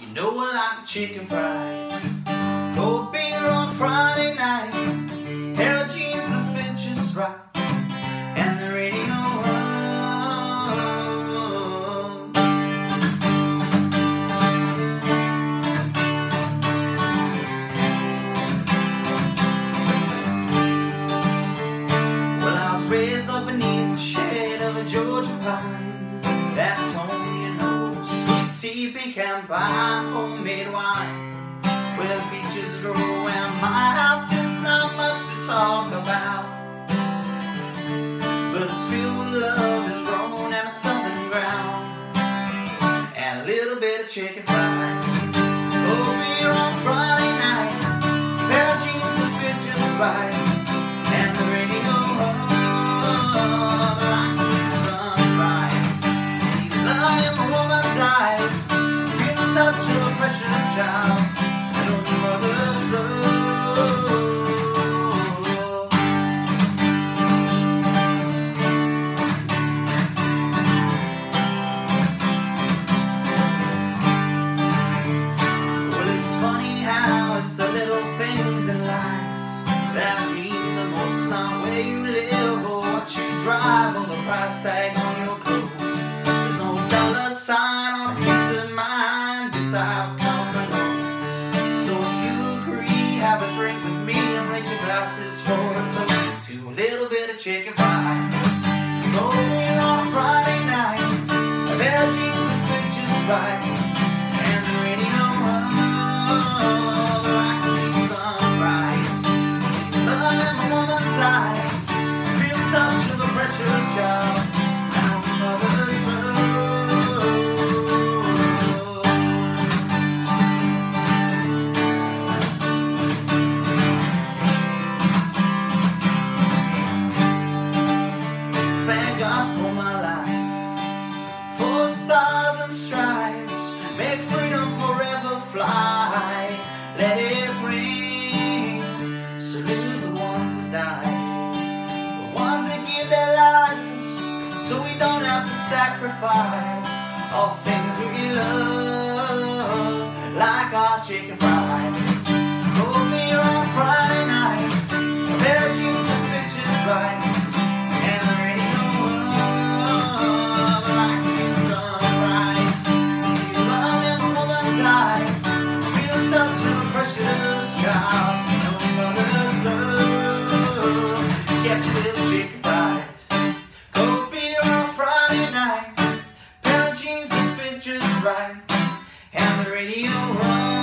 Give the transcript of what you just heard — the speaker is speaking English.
You know I like chicken fried. Cold beer on Friday night. Hair jeans that fit just right. And the radio on. Well, I was raised up beneath the shade of a Georgia pine. Tea, pecan pie, homemade wine. Where beaches grow and my house, it's not much to talk about. But it's filled with love, it's grown and a southern ground. And a little bit of chicken fried. Oh, beer on Friday night. Pair of jeans that fit just right. Tag on your clothes. There's no dollar sign on a peace of mind. This I've come to know. So if you agree, have a drink with me and raise your glasses for a toast to a little bit of chicken pie. In on a Friday night, a pair of jeans that fit just right. And the radio like sweet sunrise. Love in a woman's eyes, feel touch of a precious child. Stripes make freedom forever fly. Let it ring. Salute the ones that die, the ones that give their lives, so we don't have to sacrifice all things we love, like our chicken fried. Get your little chicken fried. Cold beer on Friday night. Pair of jeans. And the radio.